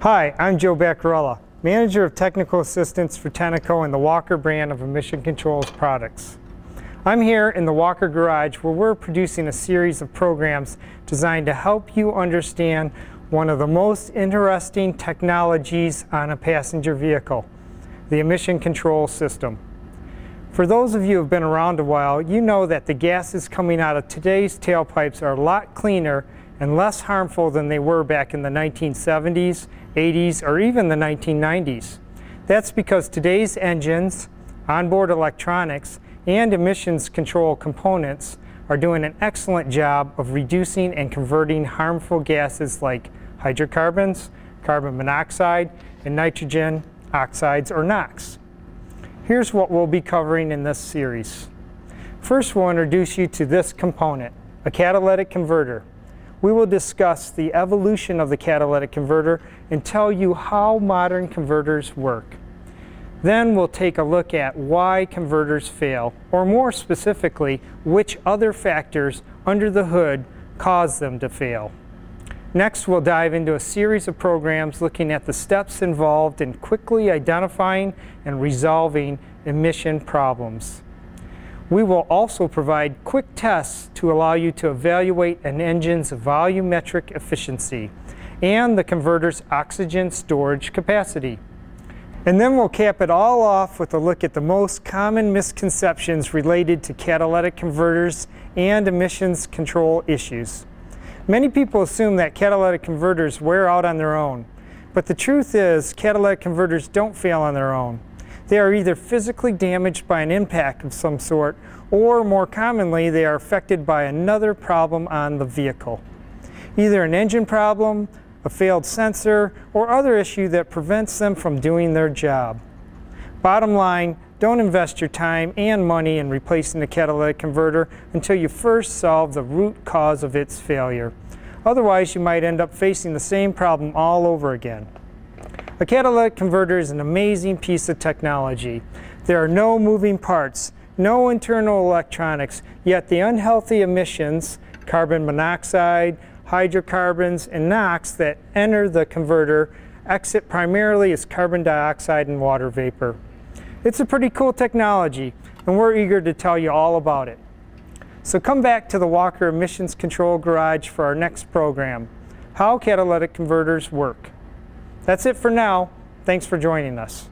Hi, I'm Joe Baccarella, Manager of Technical Assistance for Tenneco and the Walker brand of emission controls products. I'm here in the Walker Garage where we're producing a series of programs designed to help you understand one of the most interesting technologies on a passenger vehicle, the emission control system. For those of you who have been around a while, you know that the gases coming out of today's tailpipes are a lot cleaner and less harmful than they were back in the 1970s, 80s, or even the 1990s. That's because today's engines, onboard electronics, and emissions control components are doing an excellent job of reducing and converting harmful gases like hydrocarbons, carbon monoxide, and nitrogen oxides or NOx. Here's what we'll be covering in this series. First, we'll introduce you to this component, a catalytic converter we will discuss the evolution of the catalytic converter and tell you how modern converters work. Then we'll take a look at why converters fail, or more specifically, which other factors under the hood cause them to fail. Next, we'll dive into a series of programs looking at the steps involved in quickly identifying and resolving emission problems. We will also provide quick tests to allow you to evaluate an engine's volumetric efficiency and the converter's oxygen storage capacity. And then we'll cap it all off with a look at the most common misconceptions related to catalytic converters and emissions control issues. Many people assume that catalytic converters wear out on their own, but the truth is catalytic converters don't fail on their own. They are either physically damaged by an impact of some sort, or more commonly, they are affected by another problem on the vehicle. Either an engine problem, a failed sensor, or other issue that prevents them from doing their job. Bottom line, don't invest your time and money in replacing the catalytic converter until you first solve the root cause of its failure. Otherwise, you might end up facing the same problem all over again. A catalytic converter is an amazing piece of technology. There are no moving parts, no internal electronics, yet the unhealthy emissions, carbon monoxide, hydrocarbons, and NOx that enter the converter exit primarily as carbon dioxide and water vapor. It's a pretty cool technology, and we're eager to tell you all about it. So come back to the Walker Emissions Control Garage for our next program, How Catalytic Converters Work. That's it for now. Thanks for joining us.